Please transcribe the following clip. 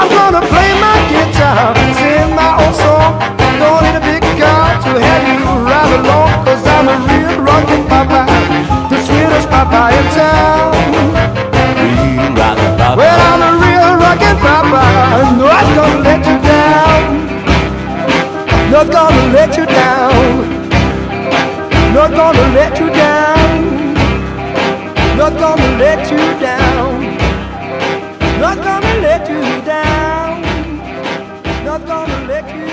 I'm gonna play my guitar, sing my old song. Don't need a big car to have you ride along, cause I'm a real rockin' papa, the sweetest papa in town. Real rockin' papa. Well, I'm a real rockin' papa, not gonna let you down. Not gonna let you down. Gonna let you